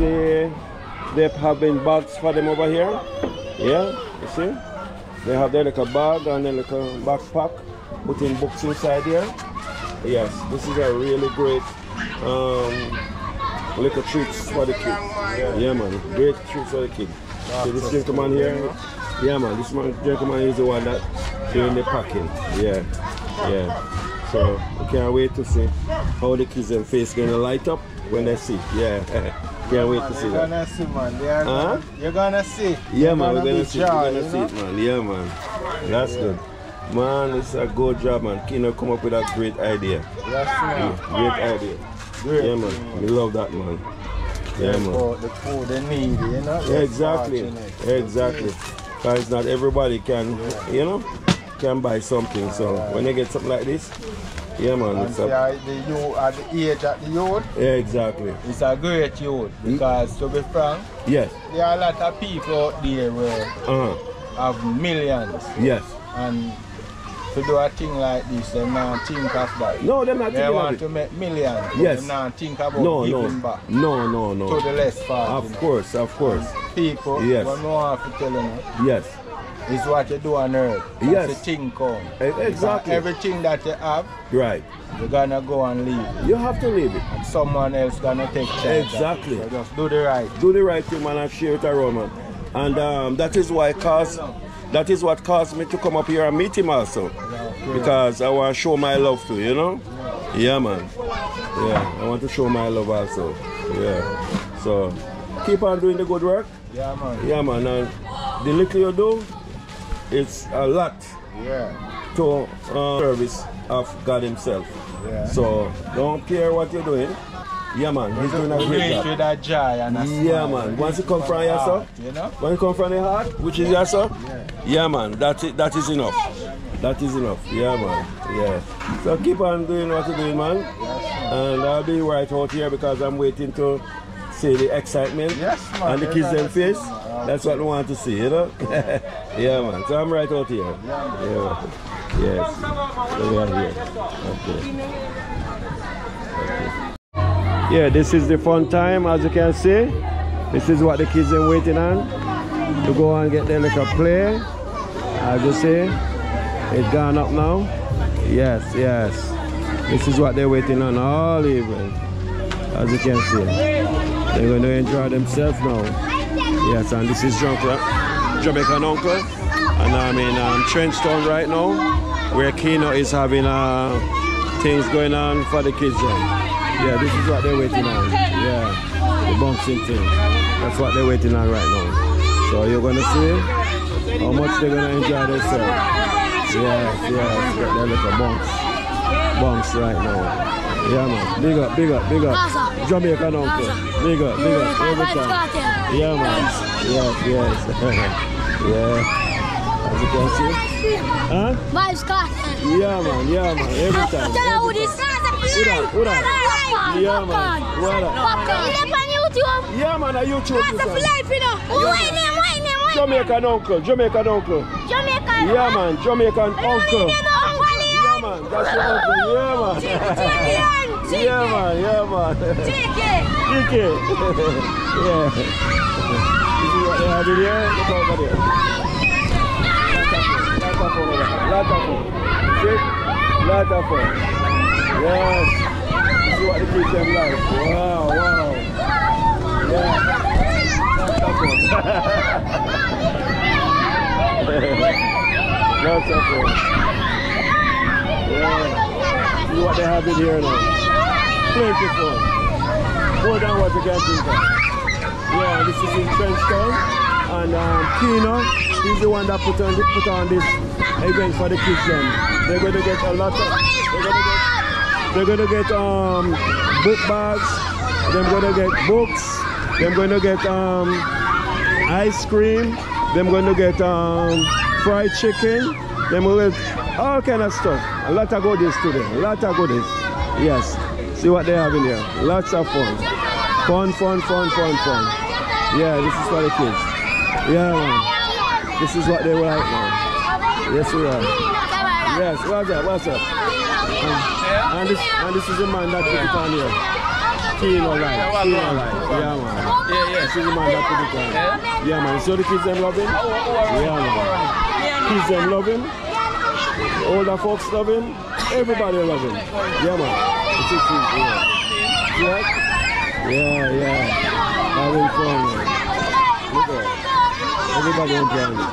see they have been bags for them over here. Yeah, you see? They have their little bag and a little backpack, putting books inside here. Yes, this is a really great um, little treats for the kids. Yeah, yeah man, great treats for the kids. See this gentleman here? Yeah man, this man, gentleman is the one that doing the packing. Yeah, yeah. So we can't wait to see how the kids and face gonna light up when they see. Yeah. Can't wait to see You're that. gonna see, man. They are Huh? gonna, you're gonna see. Yeah man, we're gonna see, we're gonna see it man. Yeah man. That's good. Man, it's a good job man. Kino come up with a great idea. Yes, man. Great idea. Great. Yeah man. We love that man. Yeah man. For the food they need, you know? Yeah, exactly. Exactly. Because not everybody can, you know, can buy something. So when they get something like this, yeah man, And see, a, uh, the youth, at the age at the youth, yeah, exactly. it's a great youth. Because to be frank, Yes. there are a lot of people out there where Uh-huh. have millions. Yes. And to do a thing like this, they not think of that. No, they're not They thinking want to make millions. Yes. They not think about No, giving no. back No, no, no. to the less part. Of you know. course, of course. People, Yes. what I want to tell you, Yes. Is what you do on earth. Yes. The thing come. Exactly. Everything that you have, Right. you're gonna go and leave it. You have to leave it. And someone else gonna take charge. it. Exactly. So just do the right. do the right thing, man, and share it around, man. And um, that is why cause that is what caused me to come up here and meet him also. Because I want to show my love to you know? Yeah man. Yeah, I want to show my love also. Yeah. So keep on doing the good work. Yeah, man. Yeah man. And the little you do, it's a lot Yeah. to uh, service of God Himself. Yeah. So don't care what you're doing. Yeah man, he's doing a great job. with a joy and a Yeah, man. Once it come from yourself, You know? When it come from the heart, which is yes, sir? Yeah, man. That is, that is enough. That is enough. Yeah, man. Yeah. So keep on doing what you're doing, man. And I'll be right out here because I'm waiting to see the excitement Yes, man. and the kids' them face. That's what we want to see, you know? yeah, man. So I'm right out here. Yeah. Yes. So we are here. Okay. Yeah, this is the fun time, as you can see. This is what the kids are waiting on to go and get their little play. As you see, it's gone up now. Yes, yes. This is what they're waiting on all evening. As you can see, they're going to enjoy themselves now. Yes, and this is Jamaican Uncle, and I'm in um, Trenchtown right now, where Keno is having uh, things going on for the kids. Then. Yeah, this is what they're waiting on. Yeah, the bouncing thing. That's what they're waiting on right now. So you're gonna see how much they're gonna enjoy themselves. Yes, yes, get their little bounce, bounce right now. Yeah, man. Big up, big up, big up. Jamaican uncle. Big up, big up, every time. Yeah, man. Yes, yes. yeah. As you can see. Huh? Vibes Carter. Yeah, man. Yeah, man. Every time. Tell her who Every this time. Who that? Who that? Yeah, man. What that? Popcorn. Is it on YouTube? Yeah, man. A YouTube. That's a this life, you know. Why name, why name, why? Jamaican uncle. Jamaican uncle. Jamaica. Yeah, man. Jamaican uncle. That's your uncle. Yeah, man. Yeah, man. Yeah, man. GK. yeah. This is what they have in here. Look over there. Lot of fun there. Lot of fun. See? Lot of fun. Yes. This is what the kids them like. Wow, wow. Yeah. Lot of fun. Lots of fun. Yeah. See what they have in here now. Fun. More than what you can think of. Yeah, this is in Trenchtown. And um, Kino, he's the one that put on, put on this event for the kids. Then. They're going to get a lot of, they're going to get, they're going to get um, book bags, they're going to get books, they're going to get um, ice cream, they're going to get um, fried chicken, them will get all kind of stuff. A lot of goodies today, a lot of goodies. Yes, see what they have in here. Lots of fun. Fun, fun, fun, fun, fun. Yeah, this is for the kids. Yeah, man. This is what they like now. Yes, we are. Yes, what's up, what's up? And, and this, and this is the man that put it on here. Kino Light. Kino Light. Yeah, man. Yeah, yeah. This is the man that put it on. Yeah, man. So the kids them love him? Yeah, man. Kids them love him. Older folks love him. Everybody love him. Yeah, man. It's it, yeah. Yeah? Yeah, yeah. Having fun, man. Look at. Everybody enjoying it.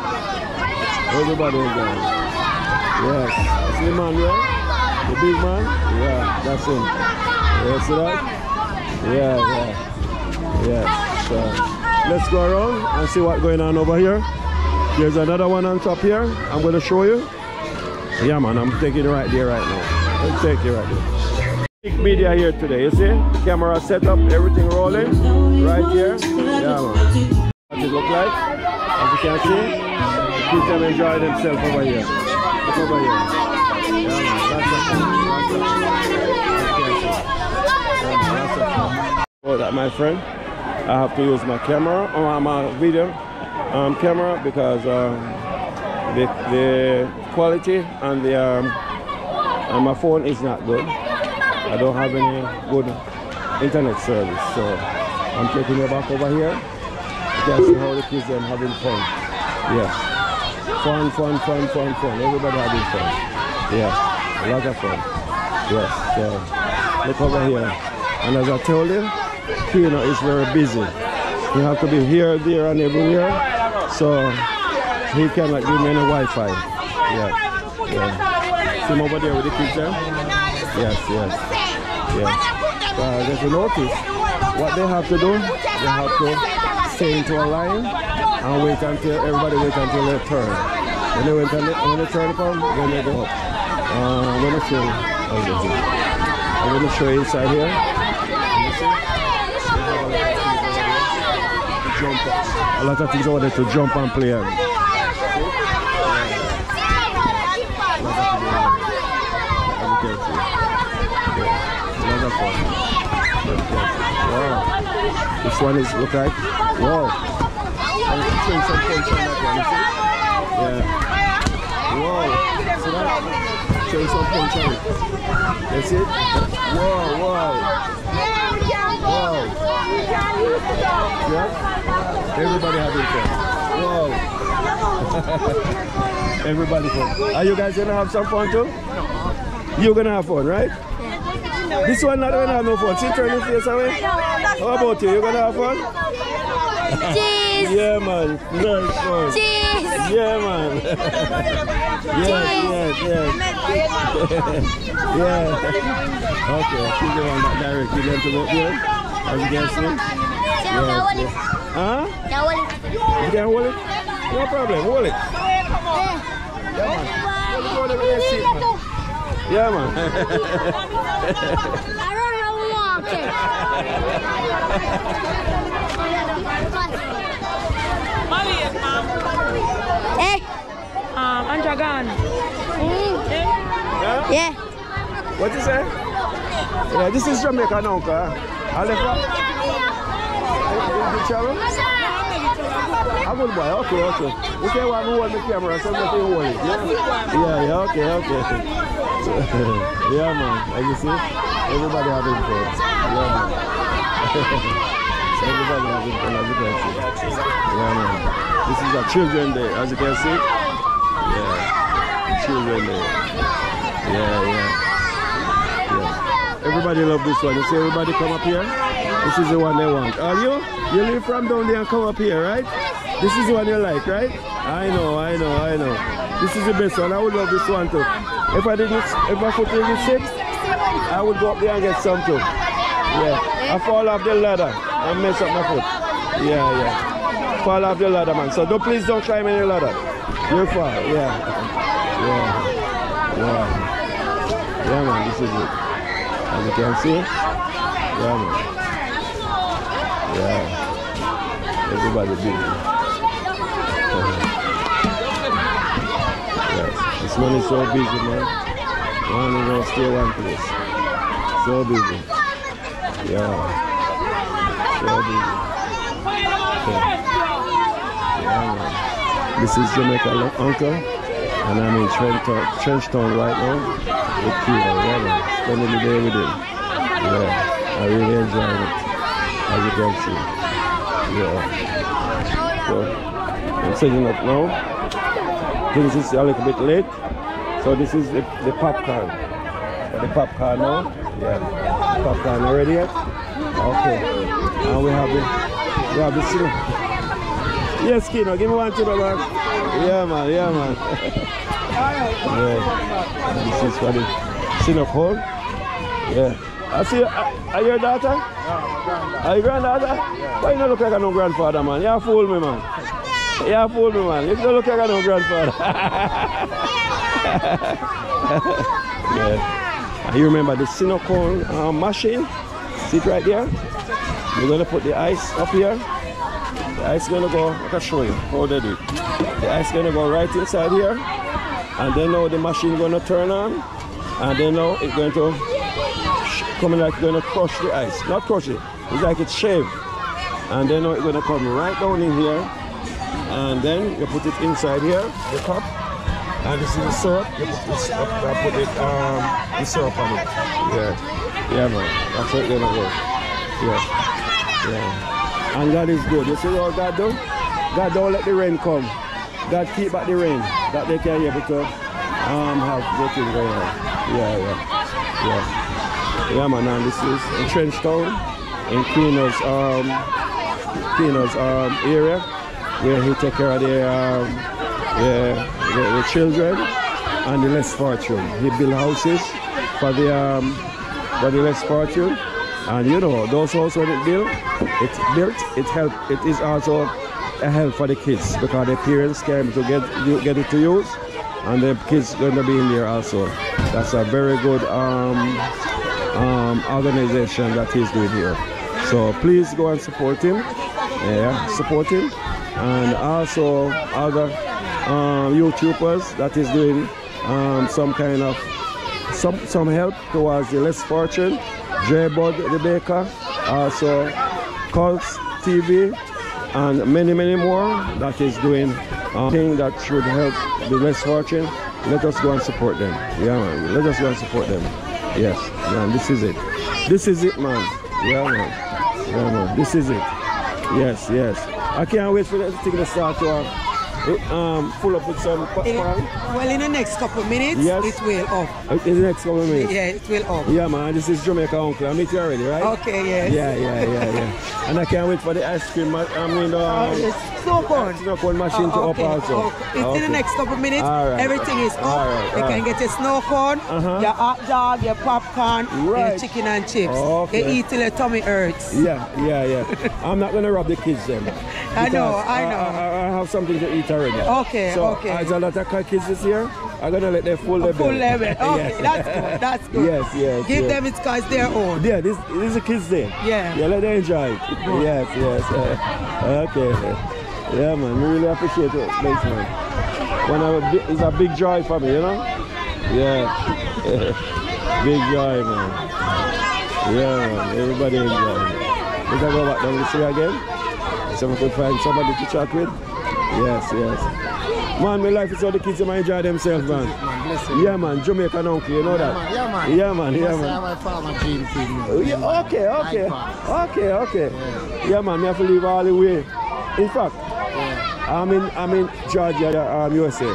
Everybody enjoying it. Yes. That's the man, yeah? The big man? Yeah, that's him. Yeah, see that? Yeah, yeah. Yeah. So let's go around and see what's going on over here. There's another one on top here. I'm gonna show you. Yeah man, I'm taking it right there right now. Let's take it right there. Big media here today, you see? Camera set up, everything rolling. Right here. Yeah man. What it look like? As you can see, the kids them enjoy themselves over here. Look over here. Yeah can. Oh, that my friend. I have to use my camera or my video um, camera because um, the, the quality and the um, and my phone is not good. I don't have any good internet service, so I'm taking it back over here. You can see how the kids are having fun. Yes, fun, fun, fun, fun, fun. Everybody having fun. Yes, a lot of fun. Yes, so look over here. And as I told you, Kino is very busy. You have to be here, there, and everywhere. So he cannot give me any Wi-Fi. Yeah, yeah. See him over there with the there? Yes, yes, yes. Uh, if you notice, what they have to do, they have to stay into a line and wait until everybody wait until they turn. When they wait until when the turn come, then they go up. Uh, I'm gonna show you. they. I'm gonna show you inside here. You. A lot of things over there to jump and play on. Wow. This one is look like wow. And it's showing some punch on that one, you see? Yeah. Wow. That? Showing some punch on it. That's it? Wow, wow. Wow. Yeah? Everybody having fun. Wow. Everybody fun. Are you guys gonna have some fun too? You're gonna have fun, right? This one not gonna have no fun. See, turn your face away. How about you? You gonna have fun? Cheese. Yeah, man. Nice fun. Cheese. Yeah, man. yes, yes, yes. yeah. Okay, the one that directed them to go there. As you can see. Now Yes, yes. Huh? Now You can hold it? No problem, hold it. Yeah, man. Go over there, sit, man. Yeah, man. I don't know walking. Hey. Um, Andragon. yeah? Yeah. What you say? Yeah, this is Jamaica now, car. I left her. You travel? I'm good boy, okay, okay. You say one hold the camera, so let me hold it. Yeah, yeah, yeah okay, okay. yeah, man, you see, everybody having fun. Yeah, man. everybody having fun, as you can see. Yeah, man. This is a children day, as you can see. Yeah, children day. Yeah, yeah. yeah. Everybody love this one. You see everybody come up here? This is the one they want. Are you? You live from down there and come up here, right? This is the one you like, right? I know, I know, I know. This is the best one. I would love this one too. If I didn't, if put in the six, I would go up there and get some too. Yeah. I fall off the ladder and mess up my foot. Yeah, yeah. Fall off the ladder, man. So don't please don't climb any ladder. You're far. Yeah. Yeah. Yeah. Yeah, man. This is it. As you can see. Yeah, man. Yeah. Everybody busy. yes. This is so busy, man. He don't stay one. So busy. Yeah. So busy. Yeah, man. This is Jamaica Uncle, and I'm in Trenton, Trenchtown right now with Peter. Yeah, man. Spending the day with him. Yeah. I really enjoying it, as you can see. Yeah. So, I'm setting up now. Things is a little bit late. So this is the, the popcorn. The popcorn now. Yeah. Popcorn already yet? Okay. And we have the we have the. Yes, Kino, give me one to the back. Yeah man, yeah man. yeah. This is for the hall. Yeah. I see uh, are, are your daughter? Are you granddaughter? Why you not look like a no grandfather man? You fool me man. You fool me man. You don't look like a no grandfather. yeah. You remember the snow cone uh, machine? See it right there? We're gonna put the ice up here. The ice gonna go, I can show you how they do it. The ice gonna go right inside here. And then now the machine gonna turn on. And then now it's going to come like gonna crush the ice. Not crush it, it's like it's shaved. And then now it's gonna come right down in here. And then you put it inside here, the cup. And this is the syrup. You put this uh, put it, um, the syrup on it. Yeah, yeah, man. That's how it's gonna go. Yeah. Yeah. And God is good. You see what God do? God don't let the rain come. God keep back the rain that they can be able to um, have going on. Yeah, yeah, yeah. Yeah, man. And this is in Trenchtown, in Queen's um, Queen's um, area, where he take care of the, um, the, the, the children and the less fortune. He build houses for the um, for the less fortune. And you know, those houses when it built, it's built, it help it is also a help for the kids because the parents can to get get it to use and the kids gonna be in there also. That's a very good um, um, organization that he's doing here. So please go and support him. Yeah, support him. And also other um, YouTubers that is doing um, some kind of some some help towards the less fortune. J Bud the baker, also Cults TV, and many many more that is doing um, thing that should help the less fortune. Let us go and support them. Yeah, man. Let us go and support them. Yes, man. This is it. This is it, man. Yeah, man. Yeah, man. This is it. Yes, yes. I can't wait for the thing to start to uh, um, full up with some popcorn. well, in the next couple of minutes, Yes. it will up. Uh, In the next couple of minutes. Yeah, it will up. Yeah, man, this is Jamaica Uncle. I meet you already, right? Okay, yes. Yeah, yeah, yeah, yeah. and I can't wait for the ice cream. ma- I mean, the Oh, um, Snow cone. snow cone machine to Oh, up okay. also. Oh, it's in the next couple of minutes. Right. Everything is up. Right, you all can get your snow cone, Uh-huh. your hot dog, your popcorn, Right. your chicken and chips. Okay. You eat till your tummy hurts. Yeah, yeah, yeah. I'm not gonna rob the kids then. I know, I know. I, I have something to eat already. Okay, so okay. as a lot of kids this year, I'm gonna let them full their Full belly. level. Okay, Yes. that's good. That's good. Yes, yes, Give yes. them it's cause they're own. Yeah, this, this is a kids day. Yeah. Yeah, let them enjoy it. Yes, yes. uh, okay. Yeah, man, we really appreciate it, thanks, man. When I, it's a big joy for me, you know? Yeah. big joy, man. Yeah, man, everybody enjoy. We can go back down to see again. So we could find somebody to chat with. Yes, yes. Man, my life is how the kids might enjoy themselves, man. Yeah, man, Jamaican uncle, you know that? Yeah, man. Yeah, man, yeah, man. have a farmer dream team. Oh, yeah, okay, okay, okay, okay. Yeah, man, me have to leave all the way. In fact, I'm in I'm in Georgia, um, USA,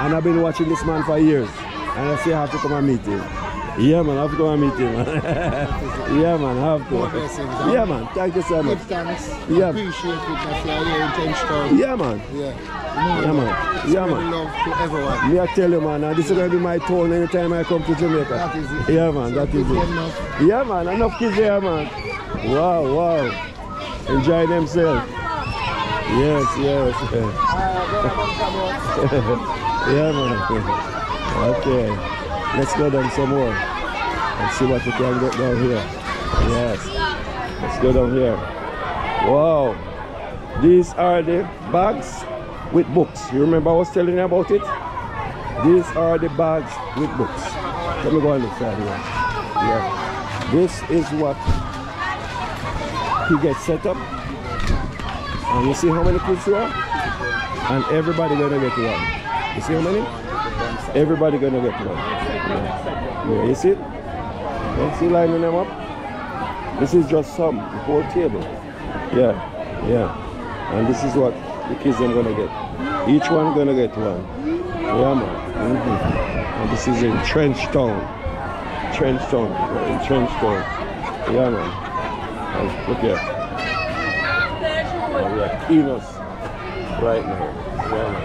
and I've been watching this man for years, and I say I have to come and meet him. Yeah, man, I have to come and meet him. Yeah, man, I have blessings, to. Yeah, man, thank you so much. thanks. Yeah. Appreciate it that you are here in Trenchtown. Yeah, man. Yeah. Yeah, man. Yeah, man. Love to everyone. Me I tell you, man, this is gonna be my tone anytime I come to Jamaica. That is it. Yeah, man, that is it. enough. Yeah, man, enough kids there, man. Wow, wow. Enjoy themselves. Yes, yes. yeah, man. Okay. Let's go down some more and see what we can get down here. Yes. Let's go down here. Wow. These are the bags with books. You remember I was telling you about it? These are the bags with books. Let me go on this side here. Yeah. This is what he gets set up. And you see how many kids here? And everybody gonna get one. You see how many? Everybody gonna get one. Yeah. Yeah, you see? You see lining them up? This is just some, the whole table. Yeah, yeah. And this is what the kids are gonna get. Each one gonna get one. Yeah, man. Mhm. And this is in Trenchtown. Trenchtown. we're In Trenchtown. Yeah, man. Look here. Kinos right now. Yeah, man.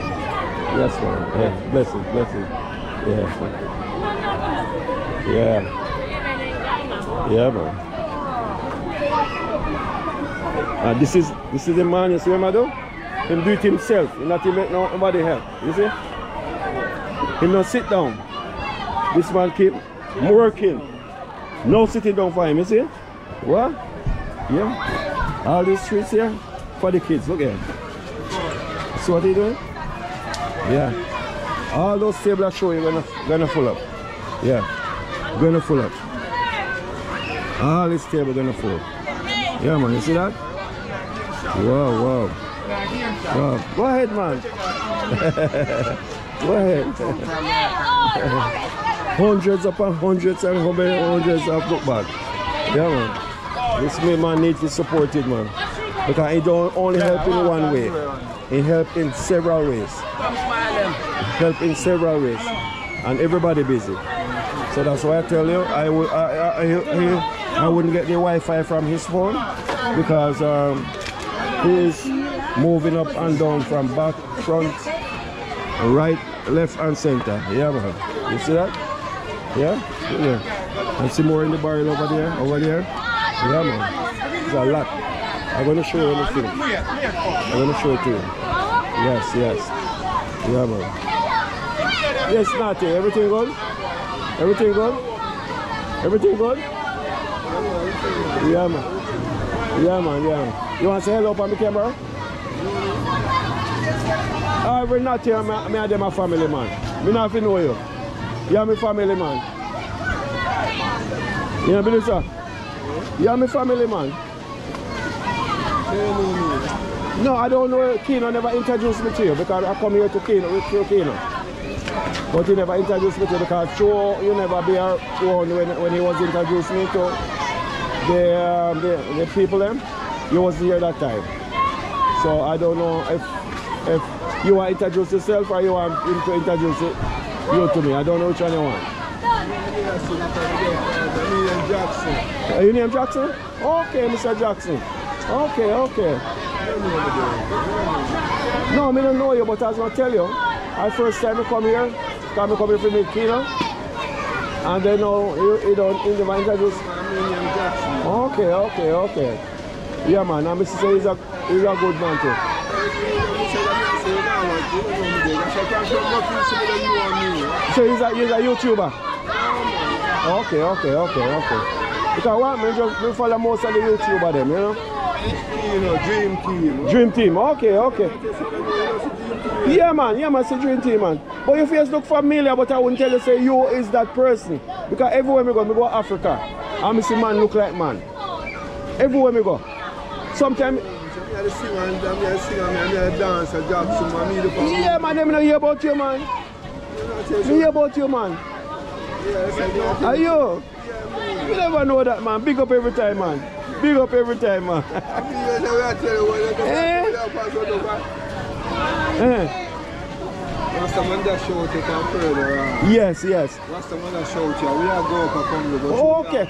Yes, man. Yeah. Blessing, blessing. Yeah. Yeah. Yeah, man. And uh, this is this is the man, you see I do? Him do it himself. He not make nobody help. You see? He not sit down. This man keep working. No sitting down for him, you see? What? Yeah. All these streets here for the kids. Look here. See what he doing? Yeah. All those tables I show you gonna gonna full up. Yeah. Gonna full up. All this table gonna full. Yeah man, you see that? Wow, wow. Wow. Go ahead man. Go ahead. hundreds upon hundreds and hundreds of book bag. Yeah man. This man, needs to be supported man. Because it don't only help in one way. It help in several ways. Help in several ways. And everybody busy. So that's why I tell you, I, will, I, I, I, I wouldn't get the Wi-Fi from his phone because um, he's moving up and down from back, front, right, left and center. Yeah, man. You see that? Yeah? Yeah. And see more in the barrel over there, over there. Yeah, man. There's a lot. I'm to show you finished. I'm to show it to you. Yes, yes. Yeah, man. Yes, Natty. Everything good? Everything good? Everything good? Yeah, man. Yeah, man, yeah. Man. You want to say hello on the camera? Uh, we're not here, me, me and them a family, man. Me not know you. You are my family, man. You know, believe. You are my family, man. No, I don't know. Keno never introduced me to you because I come here to Keno, with through Keno. But he never introduced me to you because Joe, you never be around when, when he was introduced me to the, um, the, the people them. You wasn't here that time. So I don't know if if you want to introduce yourself or you want him to introduce it, you to me. I don't know which one you want. Jackson. Are you named Jackson? Okay, Mr. Jackson. Okay, okay. No, I don't know you, but I was to tell you, I first time I come here, come come here for me Kino, and then now you, you don't you never introduce. Okay, okay, okay. Yeah, man. And Mr. say he's a he's a good man too. So he's a he's a YouTuber. Okay, okay, okay, okay. Because what me just me follow most of the YouTuber them, you know. Dream Team. Dream Team. Okay, okay. Yeah, man. Yeah, man. It's a Dream Team, man. But your face look familiar, but I wouldn't tell you say you is that person. Because everywhere me go, me go Africa, and me see man look like man. Everywhere me go. Sometimes, yeah, man. Them not hear about you, man. Me hear about you, man. Are you? You never know that, man. Big up every time, man. Big up every time, man. Eh. Rastaman that shout you can further on. Yes, yes. Rastaman that shout you, we are going to come to go. Okay.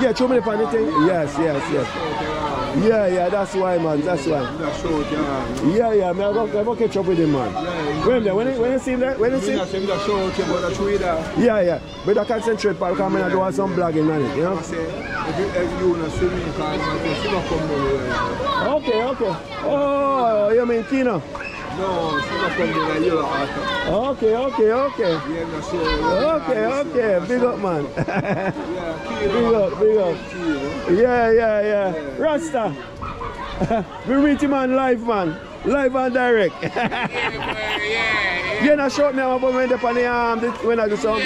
Yeah, show me the funny thing. Yes, yes, yes. Yeah, yeah, that's why, man. That's why. Yeah, yeah, man. I go, I go catch up with him, man. When, there, when, when you see that, when you see, that. yeah, yeah. But I concentrate, pal, because I'm doing some blogging it, you know. I Okay, okay. Oh, you mean Kino? No, come down here. Okay, okay, okay. sure. Okay, okay. Big up, man. Yeah, big up, big up. Yeah, yeah, yeah. Rasta. we meet him on live, man. Live and direct. yeah, yeah. You not show me about when the um, the- when I do some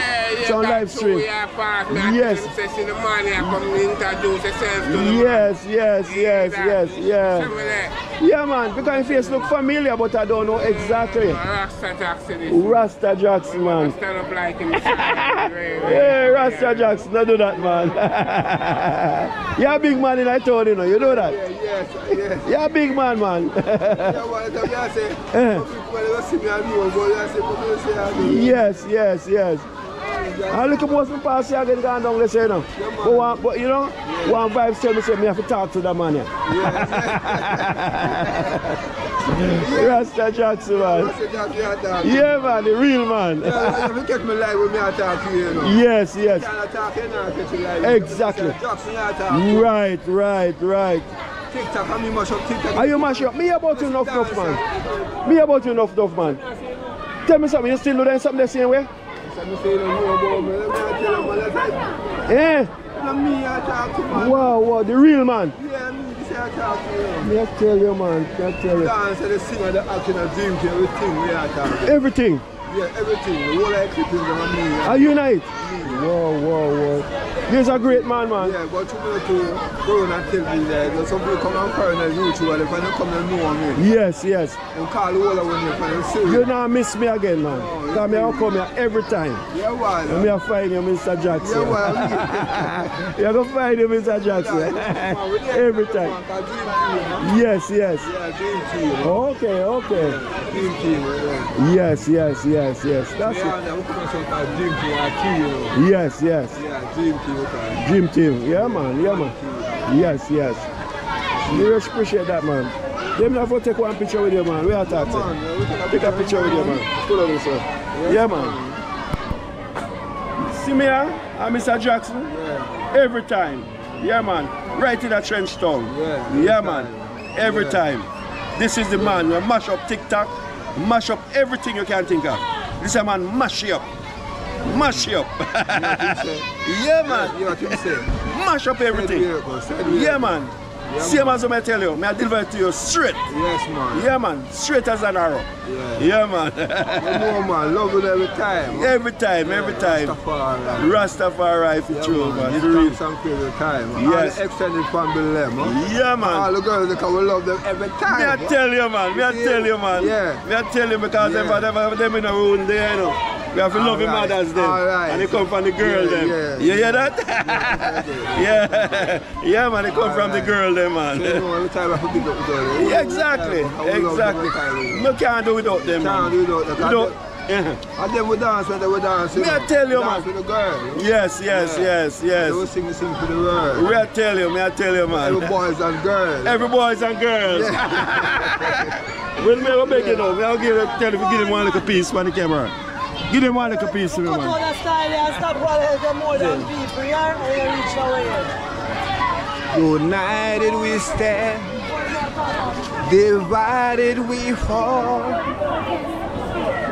some live stream. Yes. Yes. in the morning, I come introduce yourself to Yes, yes, yes, yes, yeah. Some of that. Yeah, man, because your face look familiar, but I don't know exactly. Rasta Jackson is Rasta Jackson, man. stand up like him. yeah, Hey, Rasta Jackson, don't do that, man. You're a big man in I told you, know. You know that? Yeah, Yes, yes. You're a big man, man. Yeah, well, the guy say, some people when they see me, I know, but you say, but you say, I know. yes, yes, yes. I look at most of the past here getting gone down, let's say, you know. But, one, but you know, one vibe tell me, say, me have to talk to that man here. Rasta Jackson, man. I you. Yeah, man, the real man. Yeah, you catch me live when me I talk to you, you know. Yes, yes. Can't talk, you know, catch you live. Exactly. Jackson, you are talking. Right, right, right. TikTok, I mean, mash up TikTok. Are you mash up? Me about you enough, enough, man. Me about you enough, enough, man. Tell me something, you still do that something the same way? So me say, you don't know about me. Let me tell you, man, let's say, Eh? you me I talk to. Wow, wow, the real man. Yeah, me this I talk to you. Me I tell you, man, I tell you. Dance, the singer, the acting, the dream, everything, we are talking. Everything. Yeah, everything. The whole of clippings on me. Are you night? Wow, wow, wow. He's a great man, man. Yeah, but you know to go and tell me that there's some people come and call on YouTube and if I don't come and know me, Yes, yes. and call whole of when you find see You not miss me again, man. Because me I come here every time. Yeah, why? And me I find you, Mr. Jackson. Yeah, why? You're going to find you, Mr. Jackson. every time. Yes, yes. Yeah, dream team. Okay, okay. Dream team. Yeah. Yes, yes, yes, yes. Yes. That's Yeah, it. we come and say dream team. Kill you. Yes, yes. Yeah, dream team. Okay. Dream team. Yeah, man. Yeah, man. Yes, yes. We really appreciate that, man. Them have to take one picture with you, man. We are talking. We take a picture with you, man. Pull over, sir. Yeah, man. See me here? I'm Mr. Jackson. Yeah. Every time. Yeah, man. Right in that trench town. Yeah, Yeah, man. time. Every Yeah. time. This is the man. We mash up TikTok, mash up everything you can think of. This is a man mash you up. Mash you up. yeah, man. You know what you? Mash up everything. Yeah, man. Same as I tell you, I deliver it to you straight. Yes, man. Yeah, man. Straight as an arrow. Yeah. Yeah, man. You know, man. Love it every time. every time, every time. Rastafari. Rastafari for Yeah, true, man. man. It's real. Some period time. Yes. All the extended family, them, huh? Yeah, man. All man. the girls, they come, we love them every time. Me I tell you, man. Me I tell you, man. Yeah. Me I tell you because Yeah. if I never them in a room there, you know. We have to love the Alright, mothers them. alright. And they come from the girl Yeah, them. yeah. You hear that? yeah. yeah, man. They come from the Alright. girl them, man. So, you know, all the time I have to pick up the girl. Yeah, exactly. How we love them Exactly. all the. No can't do without them, Can't man. do without them. Without, yeah. And then we dance when they we dance. Me I tell you, dance man. with the girl. Yes, yes, Yeah. yes, They will yes. sing, sing for the world. Me I tell you, me I tell you, man. Every boys and girls. Every boys and girls. Well, me I beg you now. Me I'll give tell them, give them one little piece for the camera. Give them one little piece to me, Cut man. the style stop running them more than people, yeah? And you reach away. United we stand, divided we fall.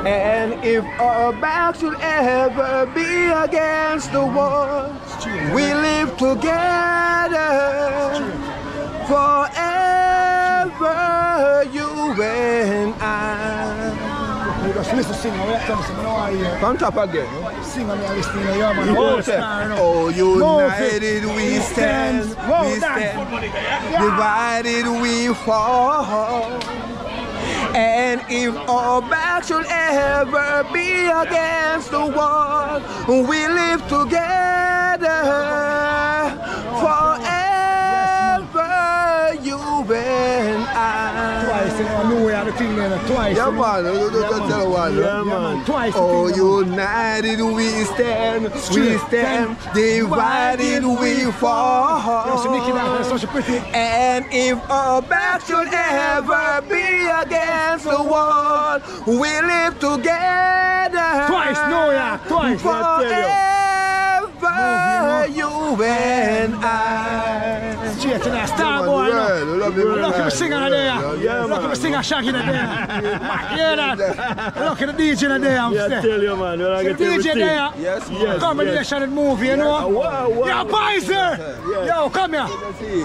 And if our back should ever be against the wall, we live together forever, you and I. Just listen sing, we have to sing, no I hear. From top again. Sing and me listen, yeah man. Oh, united we stand, we stand, divided we fall. And if our back should ever be against the wall, we live together forever, you and I. Twice, you know, we are the thing twice. Yeah, you know. man, you don't Yeah, tell one. Yeah, man. Twice. Oh, yeah, united we stand, we stand, divided we fall. so Nicky Down, that's such a pretty. And if our back should ever be against the wall, we live together. Twice, no, yeah, twice. Forever, you and I. Straight to that star boy, you know. the world, love you, Look at the singer there. Yeah, Look at the singer Shaggy in there. Hear that? Look at the DJ in there. Yeah, I tell you, man. The DJ there. Yes, Yes, Combination and movie, you know. Wow. Yo, Pfizer! Yo, come here.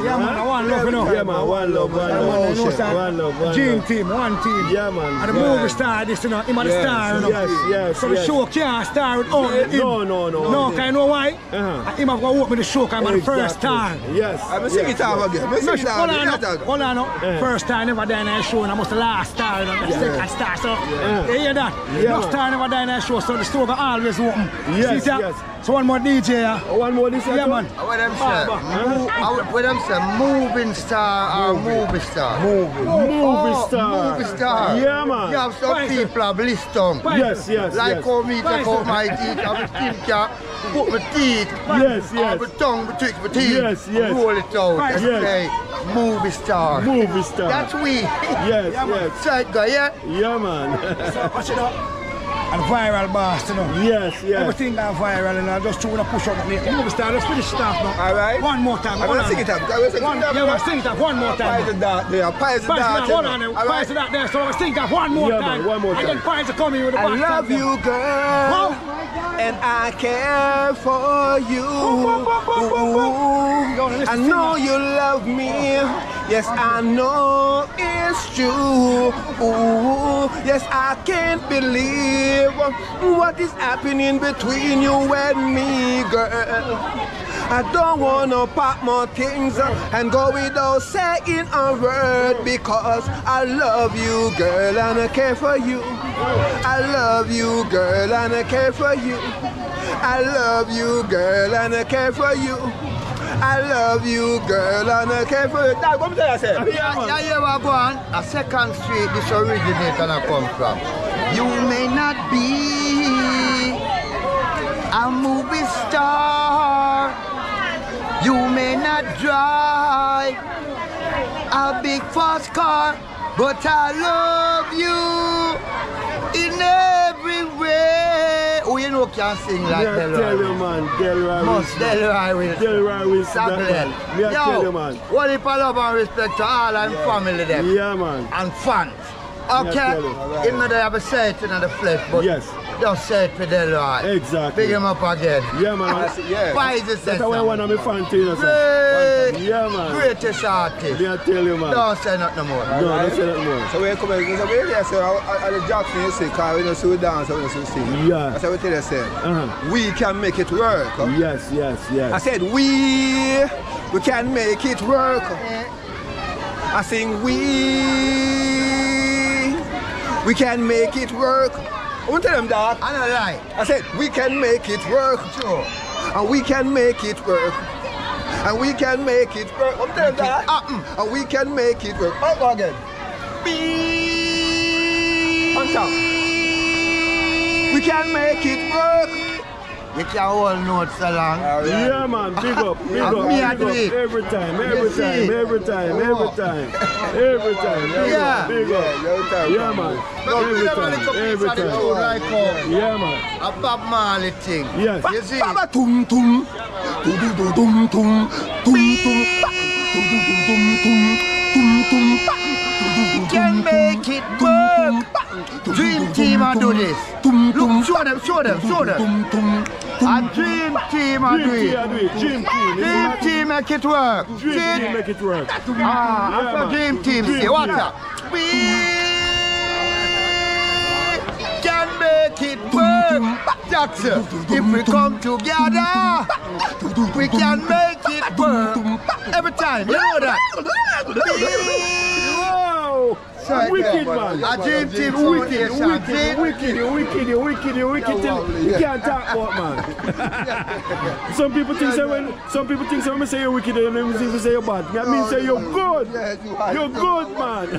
Yeah, man, want love, you know. Yeah, man. One love, one Yeah, love. you know, sir. One love, one Dream team, one team. Yeah, man. And the movie star, this, you know, him are the star, you know. yes, yes, So the show can't star without him. No, no, no. No, can you know why? Uh-huh. Him have to walk with the show, because I'm the first time. Yes. I'm sing yes, it out again. I'm No, sing it hold on, again. hold on, no. Yeah. First time never done a show, and I must the last star, you know, the second star. So, Yeah. you hear that? Yeah, First man. time never done a show, so the store got always open. Yes, See yes. So one more DJ, yeah. One more DJ. Yeah, man. What them say? but- Mo- uh, What them say? Moving star or movie star? Movie Oh, star. Movie star. Yeah, man. You have some Right. people have bliss. Yes, yes, Like yes. how me take Right. out my teeth, I will still can put my ah, teeth, Yes, yes. my tongue betwixt my teeth, Yes, yes. roll it out, Right. and Yes. say, movie star. Movie star. That's we. yes, yes. Side guy, yeah? Yeah, man. Watch it up. And viral boss, you know. yes, yes. Everything got viral and I just trying to push up movie star. Let's finish stuff now. All right. One more time. I'm gonna sing it up. I'm sing One, it up. yeah, sing it up one more time. Pies of that there. Pies of Pies that. hold on, pies of that there. So let's sing that one more Yeah, time. man, one more And then pies are coming with the I love you, girl, and I care for you. Ooh, I know you love me. Yes, I know it's true. Ooh, yes, I can't believe what is happening between you and me, girl. I don't wanna pop more things and go without saying a word because I love you, girl, and I care for you. I love you, girl, and I care for you. I love you, girl, and I care for you. I love you, girl, and I care for you. Dad, what I say? Yeah. Yeah, yeah, we're going. A second street, this I come from. You may not be a movie star. You may not drive a big fast car, but I love can sing like Me I tell you, Delroy. man. Delroy Must Wilson. Delroy will. Delroy Wilson. Me I tell you, man. what if I love and respect to all and family them Yeah, man. and fans? Yeah, Okay, even though they have a it in the flesh, but Yes. Just say it for Delroy. Exactly. Big him up again. Yeah, man. Yeah. Why is it That's why one of my fans to you, sir. Great, Yeah, man. greatest artist. Me I tell you, man. Don't say nothing no more. No, don't say that more. So when come in, so when they say, I the Jackson, you say, because we don't see we dance, we don't see we sing. Yeah. That's what we tell you, say, Uh-huh. we can make it work. Yes, yes, yes. I said, we, we can make it work. I sing, we, we can make it work. I want to tell them that. I don't lie. I said, we can make it work. Sure. And we can make it work. And we can make it work. I'm telling that. happen. And we can make it work. Up again. On top. We can make it work. You can hold notes so long. Yeah, man. Big up, big And up, me I big do up. it. Every time, every You see? time, every time, every time, every time. Big Yeah. up, big up. Yeah, your time. Yeah, man. But Every we never time, look up every inside the time. tune like how Yeah, man. a Bob Marley thing. Yes. You see? Baba tum tum. Tum. Tum tum. pa. Tu du du dum tum. Tum Dream team I do this. Look, show them, show them, show them. A dream team I do Dream team, I it. Dream team. Dream team make it work. Dream team make it work. Ah, Yeah, after dream team, see what that? We can make it work. Jackson, if we come together, we can make it work. Every time, you know that. Sorry, wicked man. A dream team, wicked, wicked, wicked, wicked, you wicked, you wicked, you wicked, till you can't talk about man. some people think say when some people think say when I say you're wicked and then they say you're bad. Me I mean say you're good. You're good man.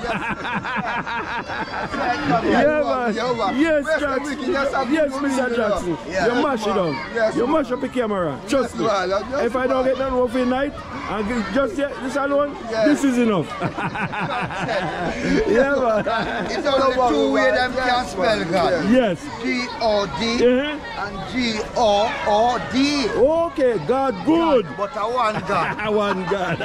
yeah man. Yes, Jackson. Yes, Mr. Jackson. You mash it up. You mash up the camera. Trust me. If I don't get that off in night, and just yet this alone, this is enough. yeah man. It's only two ways them can spell God. Yes. G-O-D Uh-huh. and G-O-O-D. Okay, God good. But a one God. I want God.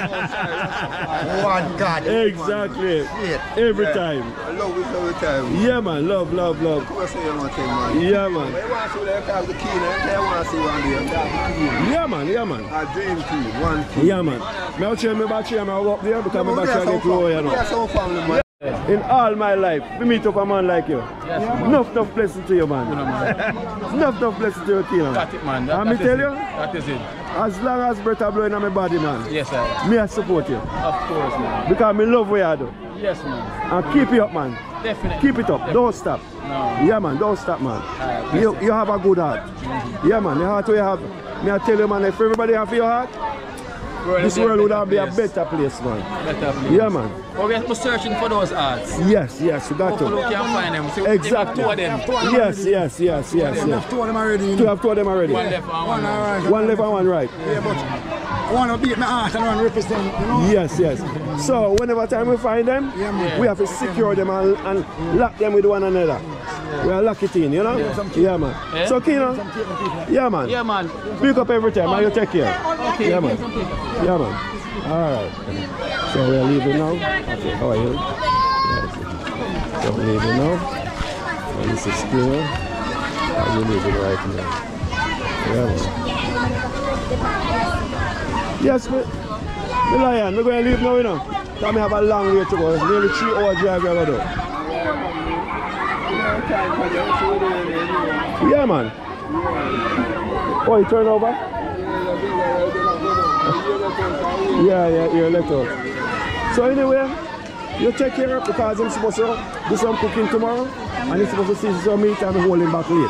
One God. exactly. Shit. Every time. I love it every time. Yeah man, love, love, love. Come and say one thing, man. Yeah man. When want to see them the key, now want to see one day. Have the key. Yeah man, yeah man. A dream key, one key. Yeah man. Me change my battery and I'll go up there because We battery are get low, you know. Are some family, man. In all my life, we meet up a man like you. enough, enough blessing to you, man. enough, enough blessing to your team. That's it, man. And me tell it. you? That is it. as long as breath are blowing on my body, man, Yes, sir. me I support you. Of course, man. Because me love what you do. Yes, man. And keep it up, man. Definitely. Keep it up. Don't stop. No. Yeah, man. Don't stop, man. Alright, You, you have a good heart. Mm-hmm. Yeah, man. The heart you have. Me I tell you, man, if everybody have your heart, World this will be a world would have be a better place, man. Better place. Yeah, man. But we have to searching for those arts. Yes, yes, you got Hopefully we can find them. So Exactly. Two of them. Yes, yes, yes, yes, Two of them already. you Two know. have two of them already. One left and one One right. One left and one right. Yeah, but I want to beat my heart and I want to represent, you know. Yes, yes. So whenever time we find them, Yeah, we have to secure them and, and lock them with one another. We are lock it in, you know? Yeah, man. Yeah. So Kino, yeah, man. Yeah, man. Pick up every time and you take care. Okay. Yeah, man. Yeah, man. All right. So we are leaving now. Okay, how are you? Yes. So we're leaving now. And this is Kino. And we're leaving right now. Yeah, man. Yes, me. The lion, we're going to leave now, you know. Because we have a long way to go. It's nearly three hour drive we have to do. Yeah, man. Oh, you turn over? Yeah, yeah, you're let out. So anyway, you take care of because I'm supposed to do some cooking tomorrow and he's supposed to see some meat and I'm holding back late.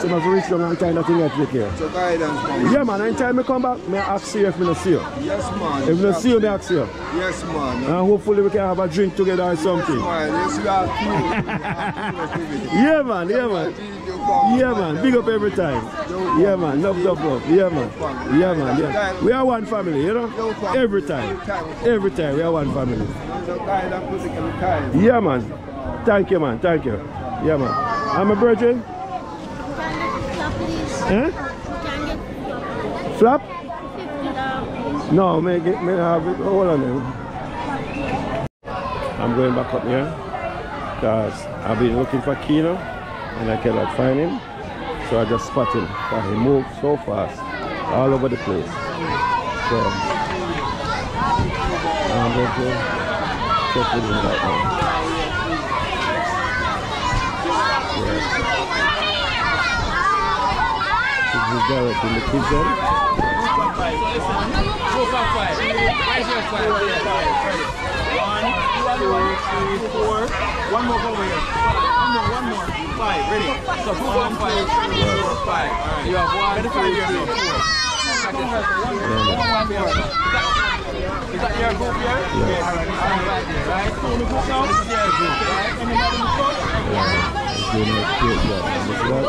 So I'm reach down and kind of thing I take care. So guidance, man. Yeah man, anytime I come back, may I ask you if I don't see you. Yes, man. If I don't see you, may I ask you. Yes, man. And hopefully we can have a drink together or something. Man, yes, you are cute. Yeah man, yeah man. Yeah man, big up every time. Yeah man, love, love, love. Yeah man. Yeah man, yeah. We are one family, you know? Every time. Every time we are one family. Yeah man. Thank you man, thank you. Yeah man. I'm a virgin. Eh? Flap? No, may get may have it. Hold on then. I'm going back up here because I've been looking for Kino and I cannot find him. So I just spot him but he moved so fast all over the place. So I'm going to check with him right now. This is Garrett in the five. Where's your five? Two. One more over here. One more, one more. Five. Ready? So two, one, five, four, five. All right. You have one, two, three, four. Is that your group here? Yes. All right. All right right? So in the group now? This is your group, right? Anybody in the front? Doing a great job. This is what?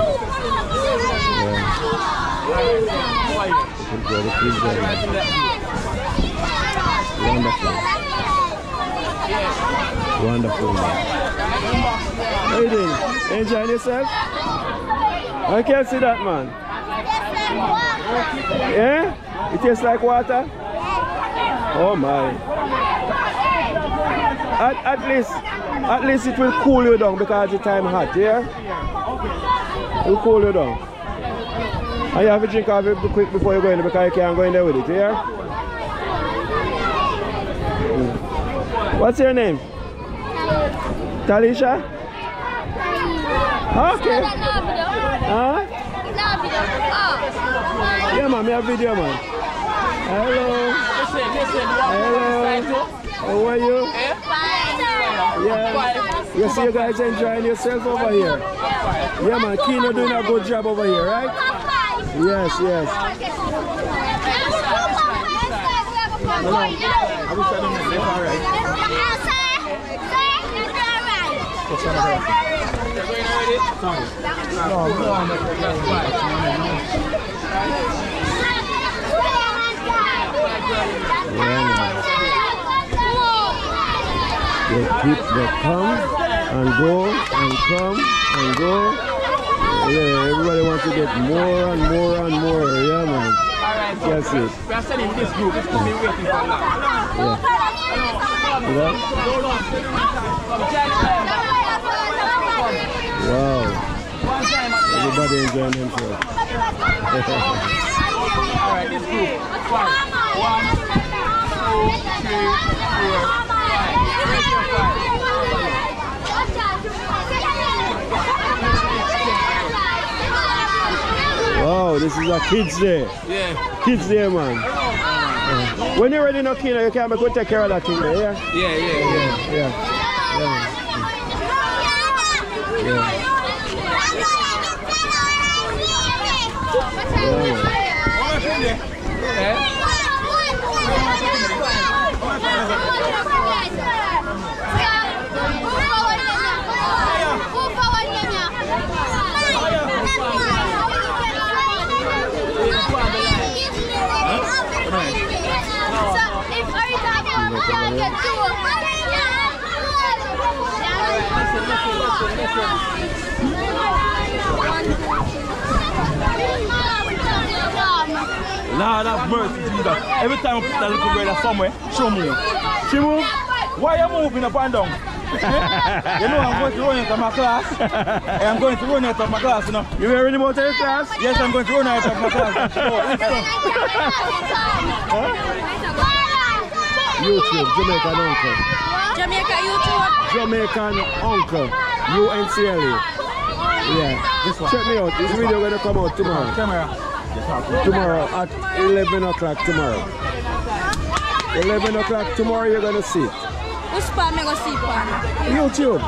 Yeah. Quiet. The kids zone. Wonderful. Wonderful. How you doing? Enjoying yourself? I can't see that man. Yeah? It tastes like water? Oh my. At, at least at least it will cool you down because the time hot, yeah? It will cool you down. And you have to drink off it quick before you go in because you can't go in there with it, yeah? What's your name? Talisha? Okay. Huh? Yeah, man, me a video, man. Hello. Listen, listen. You have Hello. How are you? Yeah. You see you guys enjoying yourself over here? Yeah, man. Kino doing a good job over here, right? Yes, yes. They keep they come and go and come and go. Yeah, everybody wants to get more and more and more. Yeah, man. Alright, so That's it. we are sending this group. Group been waiting for long. Yeah. That? Wow. Everybody enjoying themselves. Alright, this group. Five. One, two, three, four, five. Where's your five? Wow, this is a kids day. Yeah. Kids day, man. Uh, when you're ready, no kid, you can go take care of that thing there, yeah? Yeah, yeah, yeah. Yeah. yeah. Lord have mercy, Jesus. Every time I put that little brother somewhere, show me. She move? Why you moving up and down? You know I'm going to run out of my class. I'm going to run out of my class, you know. You wearing the motor class? Yes, I'm going to run out of my class. YouTube, Jamaican Uncle. Jamaica YouTube. Jamaican Uncle. U-N-C-L-E. Yeah. This one. Check me out. This video gonna come out tomorrow. Camera. Tomorrow at 11 o'clock tomorrow. 11 o'clock tomorrow you're gonna see it. Which part me go see pan? YouTube.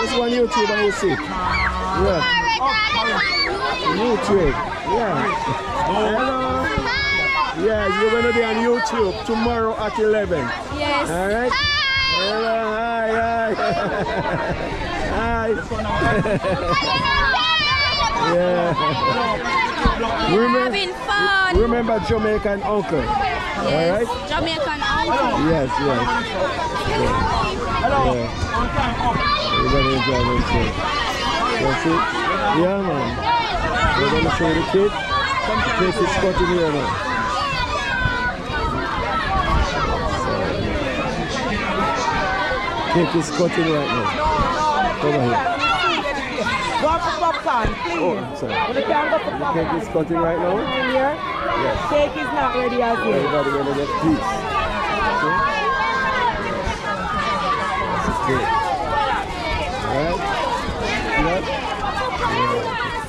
This one YouTube and you see it. Yeah. Oh, YouTube. Yeah. Hello. Yes, you're gonna be on YouTube tomorrow at 11. Yes. All right. Hello. Hi. Hi. Hi. yeah. Remember, Having fun. remember Jamaican uncle. Yes. All right. Jamaican uncle. Yes. Yes. Yeah. yeah. You're gonna enjoy this. That's it. Yeah, man. We're gonna show the kid. The cake is cut in here now. Cake is cutting right now. Over here. Oh, go for popcorn, please. Oh, sorry. You go for The cake is cutting right now. Here. Yes. Cake is not ready as yet. Everybody gonna get peace. Okay? This is. Alright? Yep.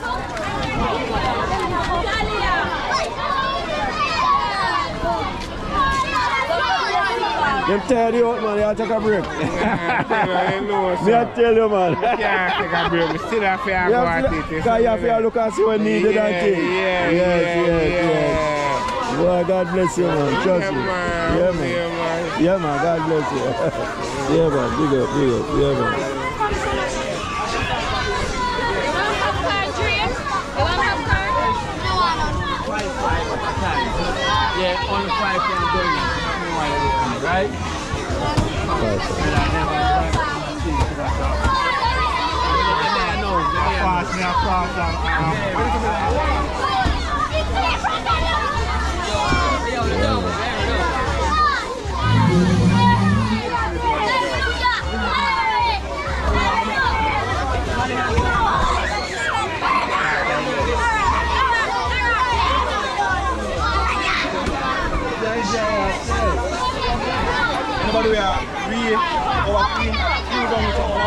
Them tired you out, man. You have to take a break. you know, Me I tell you, man. can't take a break. We still have to have You what it cause you have to look and see what needed yeah, and thing. Yeah, yes, yeah, yes, yeah. yes. Boy, God bless you, man. Trust Yeah, me. man. Yeah, man. Yeah, man. Yeah, man. God bless you. yeah, man. Big up, big up. Yeah, man. Yeah, only five can go in. Right? Right,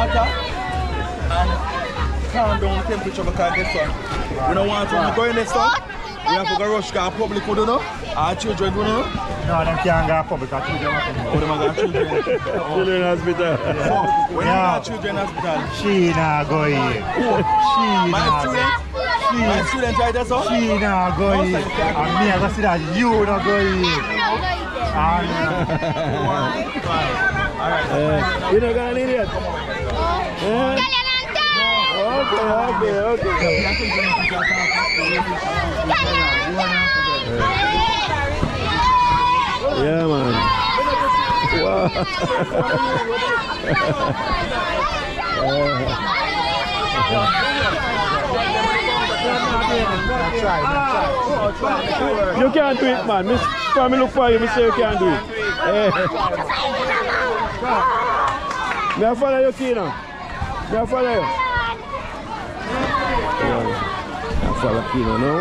water and calm down the temperature because guess what? We don't want to go in this stuff. We have to go rush car public would know. Our children would know. No, them can't go public. I children want to Oh, them are got children. Children hospital. So, when you Yeah. got children hospital, She not go in. She my not student, my student right there, so. She not go in. And me, I go see that you not go in. And Uh, you not gonna need it? Eh? Okay, okay, okay. Yeah, man. Wow. You can't do it, man. Miss, me look for you, me say you can't do it. Eh. Me follow you, Kino. Me I follow you. Yeah. I follow Kino now.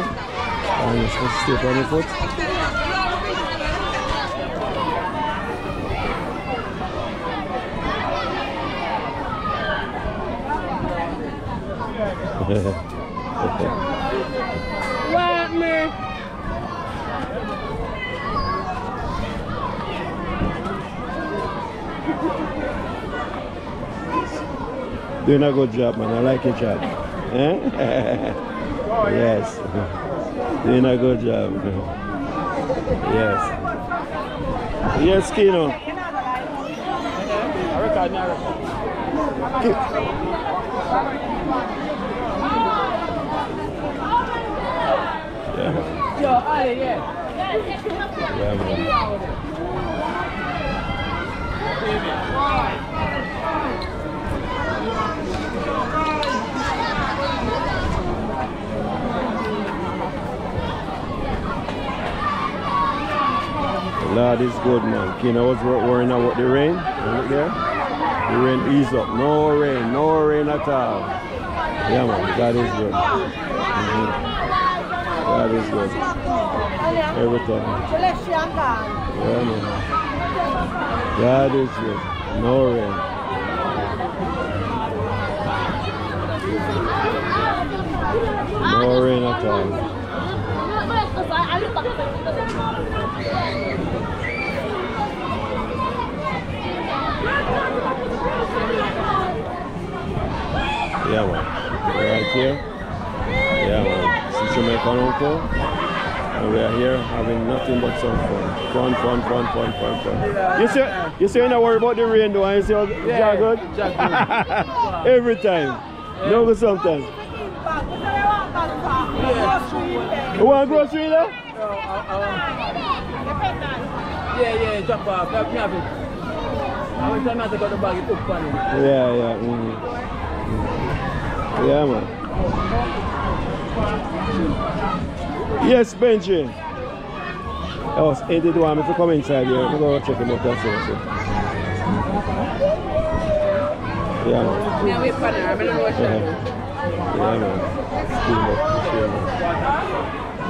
And you're supposed to stay on your foot. Well, Doing a good job, man. I like your job. Eh? yes. Doing a good job. Yes. Yes, Kino. Yeah. Yeah, man. Lord is good, man. Kino was wor- worrying about the rain. Look there. The rain ease up. No rain. No rain at all. Yeah, man. God is good. Mhm. God is good. Every time. Yeah, man. God is good. No rain. No rain at all. Yeah, man. Right here. Yeah, man. This is Jamaican uncle. And we are here having nothing but some fun. Fun, fun, fun, fun, fun, fun. You say, you say you're not worried about the rain though, and you say, oh, yeah, good? Every time. No, but sometimes. You want grocery there? Yeah, yeah, jump off. Help me have it. Every time I have to go to the bag, you put fun in. Yeah, yeah. Mhm. Yeah, man. Yes, Benji. Oh, ain't it one? If you come inside here, we go check him out. That's it. Yeah, man. Yeah, wait for it. I'm in the rush. Yeah, yeah man. Steam up. Yeah, man.